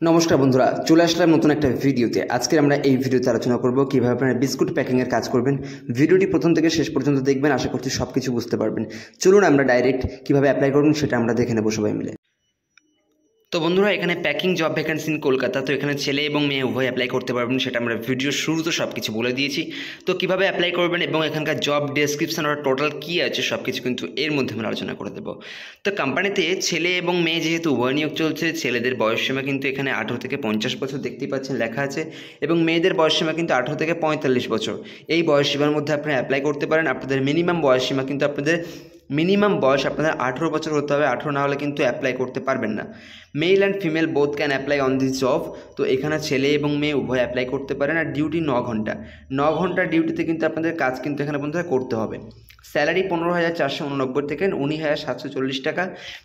নমস্কার বন্ধুরা, চলে আসলাম নতুন একটা ভিডিওতে। আজকে আমরা এই ভিডিওতে আলোচনা করব কীভাবে আপনারা বিস্কুট প্যাকিংয়ের কাজ করবেন। ভিডিওটি প্রথম থেকে শেষ পর্যন্ত দেখবেন, আশা করছি সব কিছু বুঝতে পারবেন। চলুন আমরা ডাইরেক্ট কীভাবে অ্যাপ্লাই করবেন সেটা আমরা দেখে নেব সবাই মিলে। তো বন্ধুরা, এখানে packing job vacancy in Kolkata, তো এখানে ছেলে এবং মেয়ে উভয় অ্যাপ্লাই করতে পারবেন, সেটা আমরা ভিডিও শুরুতে সব কিছু বলে দিয়েছি। তো কীভাবে অ্যাপ্লাই করবেন এবং এখানকার জব ডেসক্রিপশন আর টোটাল কী আছে সব কিছু কিন্তু এর মধ্যে আমরা আলোচনা করে দেবো। তো কোম্পানিতে ছেলে এবং মেয়ে যেহেতু উভয় নিয়োগ চলছে, ছেলেদের বয়সসীমা কিন্তু এখানে আঠেরো থেকে পঞ্চাশ বছর দেখতেই পাচ্ছেন লেখা আছে, এবং মেয়েদের বয়সসীমা কিন্তু আঠেরো থেকে পঁয়তাল্লিশ বছর। এই বয়সসীমার মধ্যে আপনারা অ্যাপ্লাই করতে পারেন, আপনাদের মিনিমাম বয়সসীমা কিন্তু আপনাদের মিনিমাম বয়স আপনাদের আঠেরো বছর হতে হবে, আঠেরো না হলে কিন্তু অ্যাপ্লাই করতে পারবেন না। Male and female both can apply on this job তো এখানে ছেলে এবং মেয়ে উভয় অ্যাপ্লাই করতে পারেন, আর ডিউটি ন ঘণ্টা। ন ঘণ্টার ডিউটিতে কিন্তু আপনাদের কাজ কিন্তু এখানে বন্ধুরা করতে হবে। স্যালারি পনেরো হাজার চারশো উননব্বই থেকে উনিশ হাজার সাতশো চল্লিশ টাকা।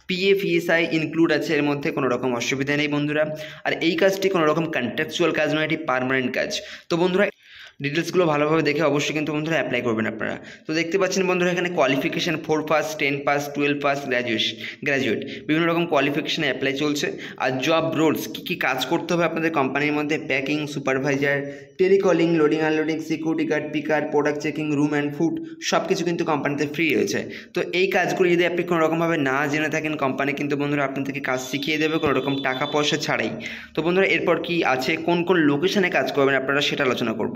পিএফ ইএসআই ইনক্লুড আছে, এর মধ্যে কোনো রকম অসুবিধা নেই বন্ধুরা। আর এই কাজটি কোনো রকম কন্ট্রাকচুয়াল কাজ নয়, এটি পারমানেন্ট কাজ। তো বন্ধুরা ডিটেলসগুলো ভালোভাবে দেখে অবশ্যই কিন্তু বন্ধুরা অ্যাপ্লাই করবেন আপনারা। তো দেখতে পাচ্ছেন বন্ধুরা, এখানে qualification four pass ten pass twelve pass graduation graduate বিভিন্ন রকম কোয়ালিফিকেশানে অ্যাপ্লাই চলছে। আর জব রোলস কী কী কাজ করতে হবে আপনাদের কোম্পানির মধ্যে? Packing supervisor telecalling loading unloading security guard picker product checking room and food সব কিছু কিন্তু কোম্পানিতে ফ্রি রয়েছে তো এই কাজগুলো যদি আপনি কোনো রকমভাবে না জেনে থাকেন কোম্পানি কিন্তু বন্ধুরা আপনাদেরকে কাজ শিখিয়ে দেবে, কোনো রকম টাকা পয়সা ছাড়াই। তো বন্ধুরা, এরপর কি আছে? কোন কোন লোকেশনে কাজ করবেন? আপনারা সেটা আলোচনা করব।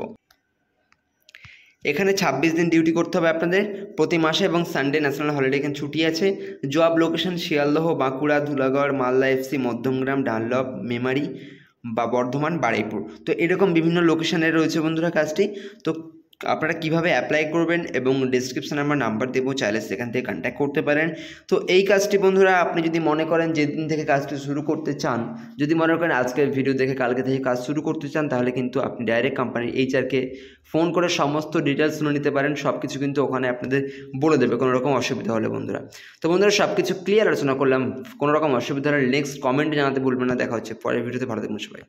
এখানে ছাব্বিশ দিন ডিউটি করতে হবে আপনাদের। প্রতি মাসে এবং সানডে ন্যাশনাল হলিডে এখানে ছুটি আছে। Job location Sealdah, Bankura, Dhulagarh, Malda FC Madhyamgram, Dunlop, Memari বা বর্ধমান, বারুইপুর। তো এরকম বিভিন্ন লোকেশানে রয়েছে বন্ধুরা কাজটি। তো আপনারা কীভাবে অ্যাপ্লাই করবেন এবং ডিসক্রিপশানে আমরা নাম্বার দেবো, চাইলে সেখান থেকে কন্ট্যাক্ট করতে পারেন। তো এই কাজটি বন্ধুরা, আপনি যদি মনে করেন যেদিন থেকে কাজটি শুরু করতে চান, যদি মনে করেন আজকের ভিডিও দেখে কালকে থেকে কাজ শুরু করতে চান, তাহলে কিন্তু আপনি ডাইরেক্ট কোম্পানির এইচআরকে ফোন করে সমস্ত ডিটেলস শুনে নিতে পারেন। সব কিছু কিন্তু ওখানে আপনাদের বলে দেবে, কোনো রকম অসুবিধা হলে বন্ধুরা। তো বন্ধুরা সব কিছু ক্লিয়ার আলোচনা করলাম। কোনো রকম অসুবিধা হলে নেক্সট কমেন্টে জানাতে ভুলবেন না। দেখা হচ্ছে পরের ভিডিওতে ভালো থাকবেন সবাই।